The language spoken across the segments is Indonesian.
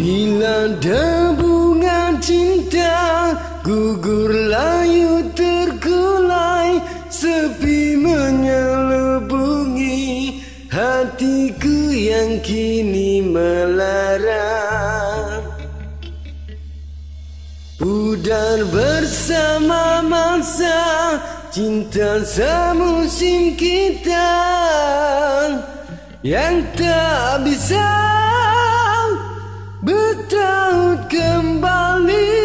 Bila debungan cinta gugur layu terkulai Sepi menyelubungi hatiku yang kini melara Pudar bersama masa cinta semusim kita Yang tak bisa bertaut kembali.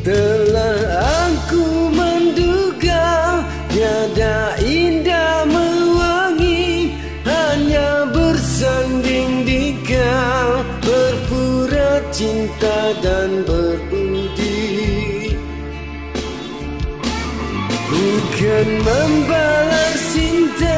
Telah aku menduga Tiada indah mewangi Hanya bersanding di kau Berpura cinta dan berbudi. Bukan membalas cinta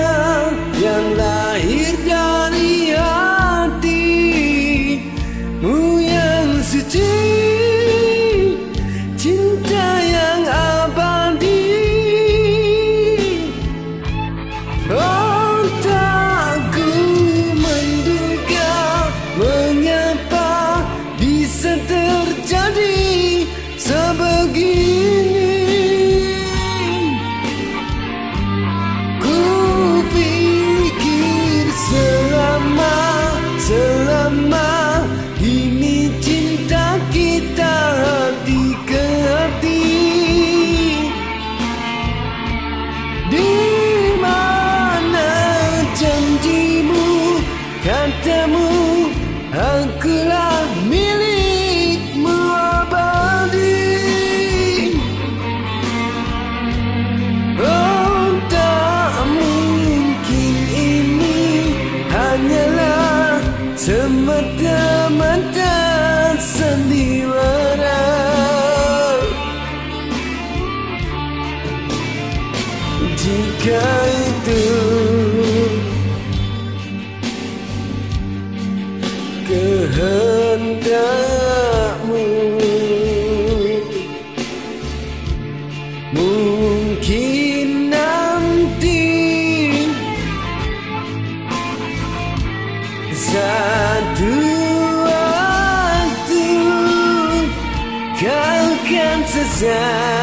akulah milikmu abadi. Oh tak mungkin ini hanyalah semata-mata sandiwara. Jika itu Mungkin nanti Satu waktu Kau kan sesal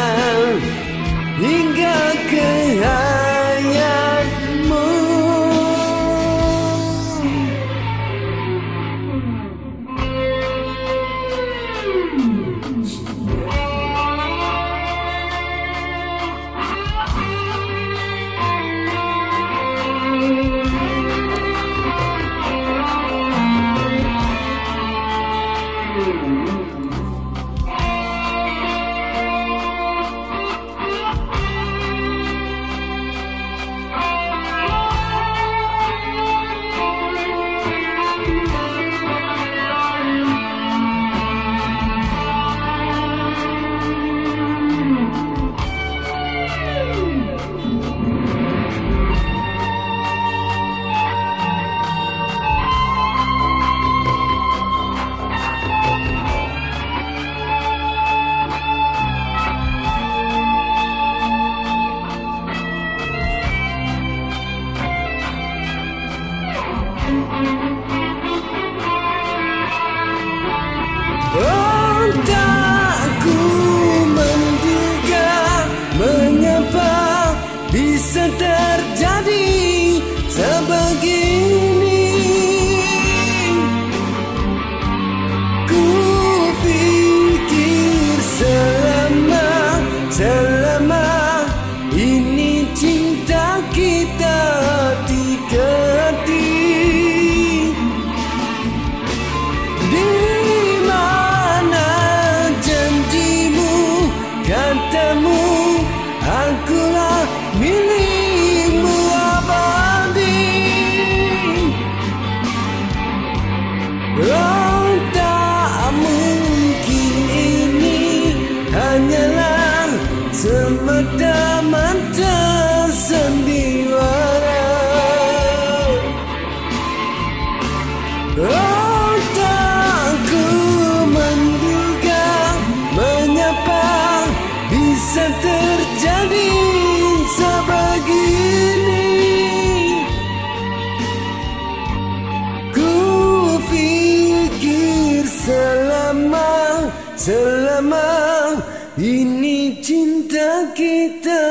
Selama ini cinta kita